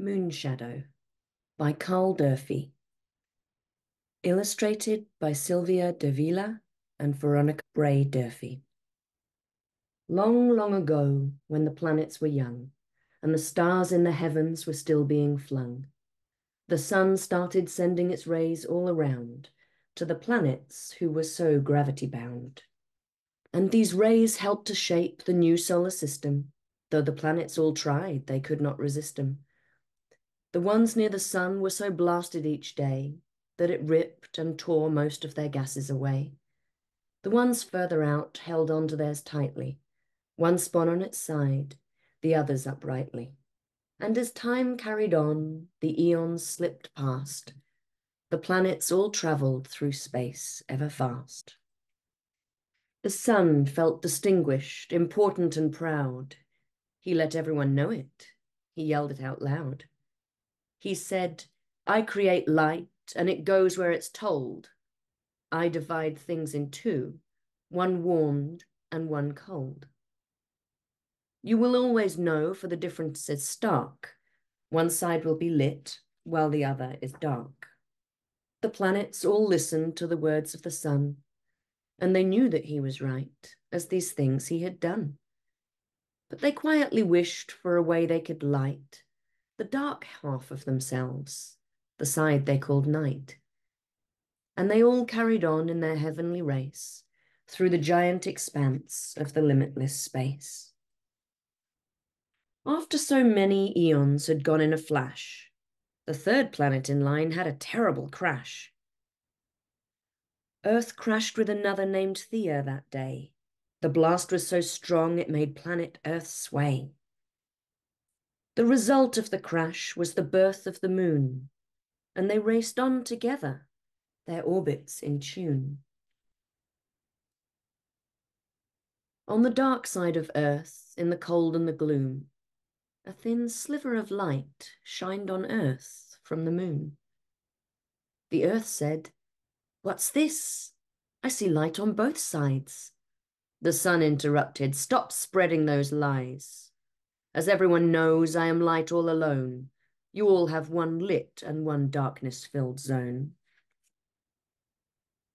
Moonshadow by Karl Durfey. Illustrated by Sylvia Davila and Veronica Bray Durfey. Long, long ago, when the planets were young and the stars in the heavens were still being flung, the sun started sending its rays all around to the planets who were so gravity bound. And these rays helped to shape the new solar system, though the planets all tried, they could not resist them. The ones near the sun were so blasted each day that it ripped and tore most of their gases away. The ones further out held on to theirs tightly, one spun on its side, the others uprightly. And as time carried on, the eons slipped past. The planets all travelled through space ever fast. The sun felt distinguished, important and proud. He let everyone know it. He yelled it out loud. He said, I create light and it goes where it's told. I divide things in two, one warmed and one cold. You will always know, for the difference is stark. One side will be lit, while the other is dark. The planets all listened to the words of the sun, and they knew that he was right, as these things he had done. But they quietly wished for a way they could light the dark half of themselves, the side they called night. And they all carried on in their heavenly race through the giant expanse of the limitless space. After so many eons had gone in a flash, the third planet in line had a terrible crash. Earth crashed with another named Theia that day. The blast was so strong it made planet Earth sway. The result of the crash was the birth of the moon, and they raced on together, their orbits in tune. On the dark side of Earth, in the cold and the gloom, a thin sliver of light shined on Earth from the moon. The Earth said, What's this? I see light on both sides. The sun interrupted, Stop spreading those lies. As everyone knows, I am light all alone. You all have one lit and one darkness-filled zone.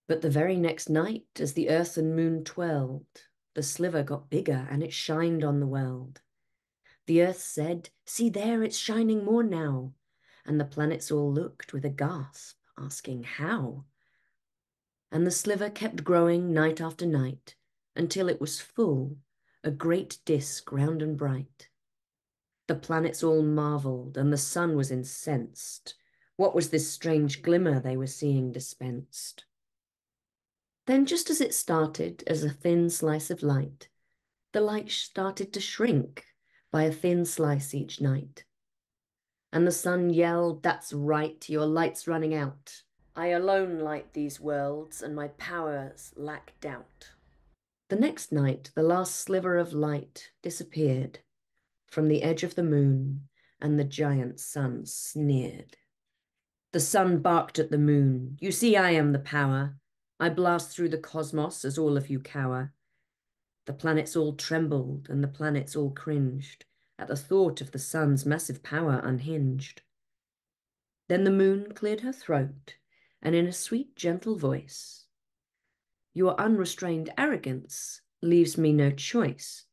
But the very next night, as the earth and moon twirled, the sliver got bigger and it shined on the world. The earth said, see there, it's shining more now. And the planets all looked with a gasp, asking how. And the sliver kept growing night after night until it was full, a great disk round and bright. The planets all marvelled, and the sun was incensed. What was this strange glimmer they were seeing dispensed? Then, just as it started as a thin slice of light, the light started to shrink by a thin slice each night. And the sun yelled, That's right, your light's running out. I alone light these worlds, and my powers lack doubt. The next night, the last sliver of light disappeared, from the edge of the moon, and the giant sun sneered. The sun barked at the moon. You see, I am the power. I blast through the cosmos as all of you cower. The planets all trembled and the planets all cringed at the thought of the sun's massive power unhinged. Then the moon cleared her throat and in a sweet, gentle voice, Your unrestrained arrogance leaves me no choice.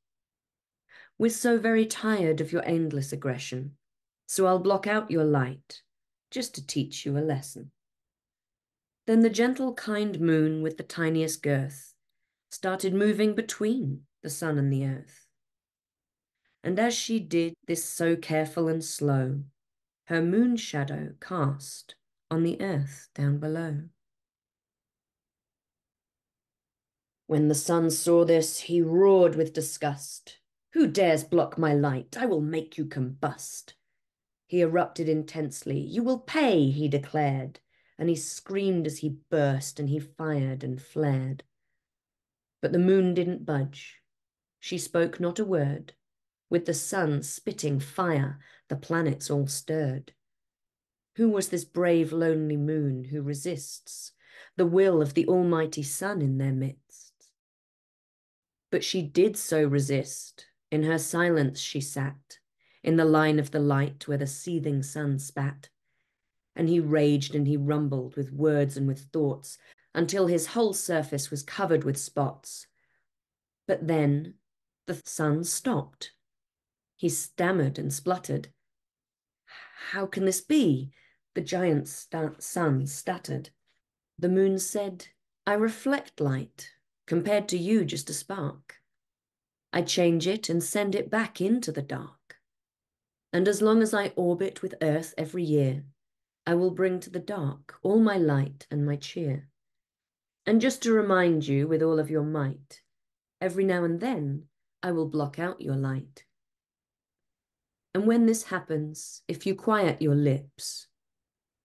We're so very tired of your endless aggression, so I'll block out your light just to teach you a lesson. Then the gentle, kind moon with the tiniest girth started moving between the sun and the earth. And as she did this so careful and slow, her moon shadow cast on the earth down below. When the sun saw this, he roared with disgust. Who dares block my light? I will make you combust. He erupted intensely. You will pay, he declared, and he screamed as he burst and he fired and flared. But the moon didn't budge. She spoke not a word. With the sun spitting fire, the planets all stirred. Who was this brave, lonely moon who resists the will of the almighty sun in their midst? But she did so resist in her silence she sat, in the line of the light where the seething sun spat. And he raged and he rumbled with words and with thoughts until his whole surface was covered with spots. But then the sun stopped. He stammered and spluttered. How can this be? The giant st sun stuttered. The moon said, I reflect light, compared to you just a spark. I change it and send it back into the dark. And as long as I orbit with Earth every year, I will bring to the dark all my light and my cheer. And just to remind you with all of your might, every now and then I will block out your light. And when this happens, if you quiet your lips,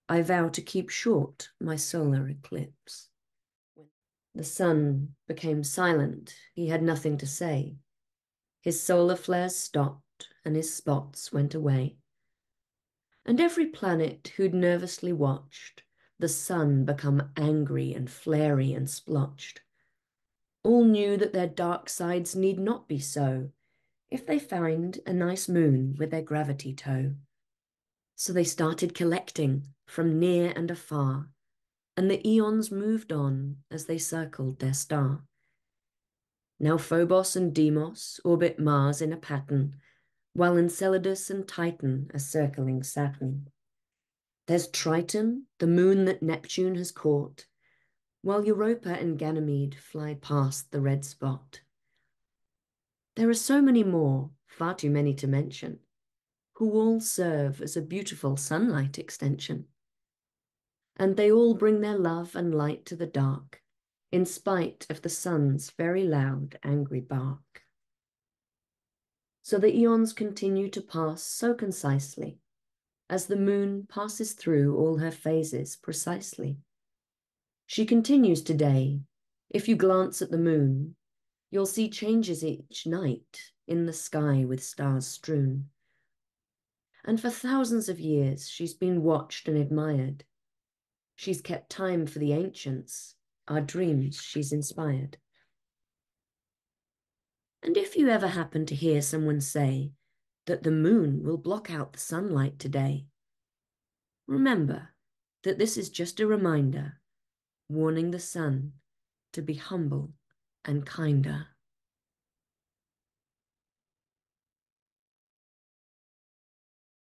I vow to keep short my solar eclipse. The sun became silent, he had nothing to say. His solar flares stopped and his spots went away. And every planet who'd nervously watched the sun become angry and flary and splotched, all knew that their dark sides need not be so if they find a nice moon with their gravity tow. So they started collecting from near and afar, and the eons moved on as they circled their star. Now Phobos and Deimos orbit Mars in a pattern, while Enceladus and Titan are circling Saturn. There's Triton, the moon that Neptune has caught, while Europa and Ganymede fly past the red spot. There are so many more, far too many to mention, who all serve as a beautiful sunlight extension and they all bring their love and light to the dark, in spite of the sun's very loud, angry bark. So the eons continue to pass so concisely, as the moon passes through all her phases precisely. She continues today. If you glance at the moon, you'll see changes each night in the sky with stars strewn. And for thousands of years, she's been watched and admired She's kept time for the ancients, our dreams she's inspired. And if you ever happen to hear someone say that the moon will block out the sunlight today, remember that this is just a reminder warning the sun to be humble and kinder.